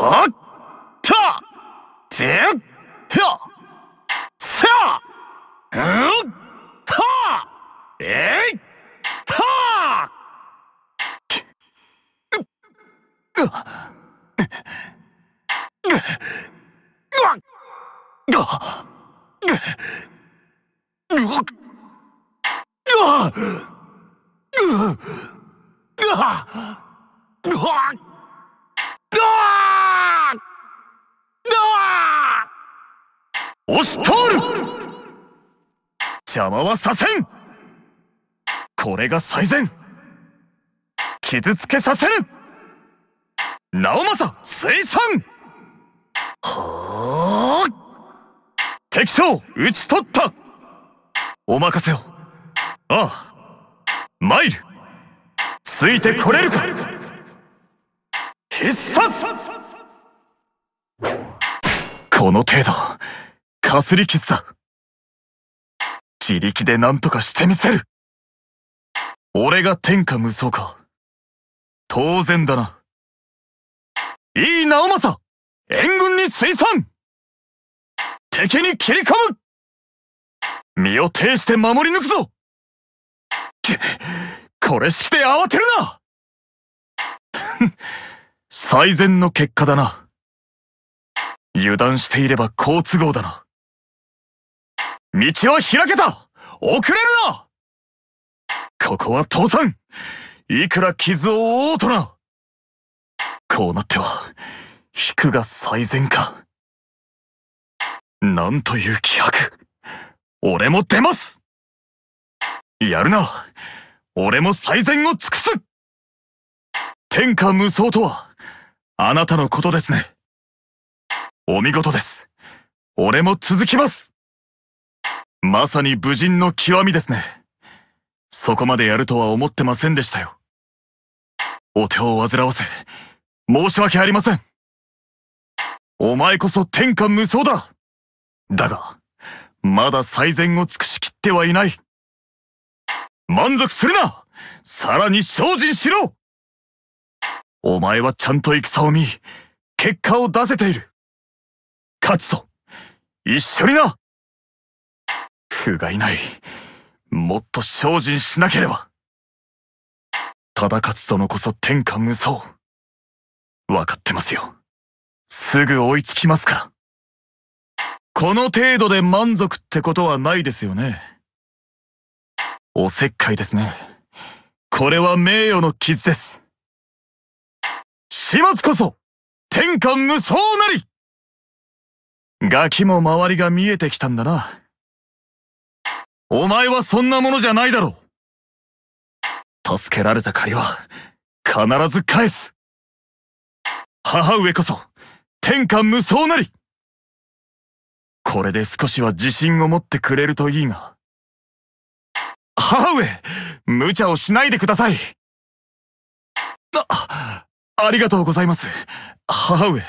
はっ。たてっはさうんはえいはうっうっうわっうわっうわうわうわ押し通る。邪魔はさせん。これが最善。傷つけさせぬ直政水産。はあ。敵将討ち取った。お任せを。ああ。参る。ついてこれるか。必殺。この程度。かすり傷だ。自力で何とかしてみせる。俺が天下無双か。当然だな。いい直政援軍に水産敵に切り込む。身を挺して守り抜くぞ。これ式で慌てるな。最善の結果だな。油断していれば好都合だな。道は開けた遅れるなここは倒産いくら傷を負おうとなこうなっては、引くが最善か。なんという気迫。俺も出ますやるな俺も最善を尽くす天下無双とは、あなたのことですね。お見事です。俺も続きます。まさに武人の極みですね。そこまでやるとは思ってませんでしたよ。お手を煩わせ、申し訳ありません。お前こそ天下無双だ。だが、まだ最善を尽くしきってはいない。満足するなさらに精進しろお前はちゃんと戦を見、結果を出せている。勝つぞ一緒にな不甲斐ない。もっと精進しなければ。ただ勝殿こそ天下無双。わかってますよ。すぐ追いつきますから。この程度で満足ってことはないですよね。おせっかいですね。これは名誉の傷です。始末こそ、天下無双なりガキも周りが見えてきたんだな。お前はそんなものじゃないだろう。助けられた借りは、必ず返す。母上こそ、天下無双なりこれで少しは自信を持ってくれるといいが。母上、無茶をしないでください。あ、ありがとうございます。母上。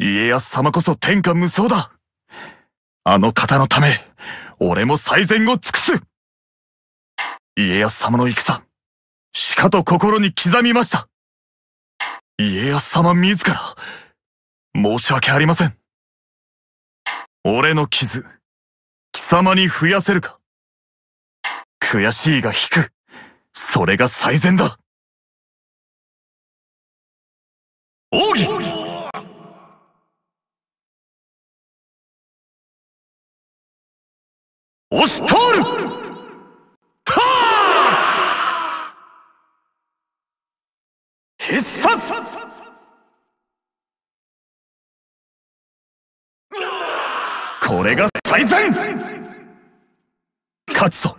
家康様こそ天下無双だ。あの方のため、俺も最善を尽くす。家康様の戦、しかと心に刻みました。家康様自ら、申し訳ありません。俺の傷、貴様に増やせるか。悔しいが引く。それが最善だ。奥義押し通る。はあ必殺。これが最善。勝つぞ。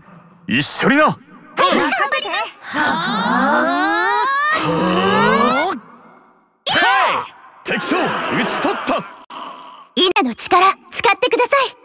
一緒にな。任せてはあ敵将討ち取った。稲の力使ってください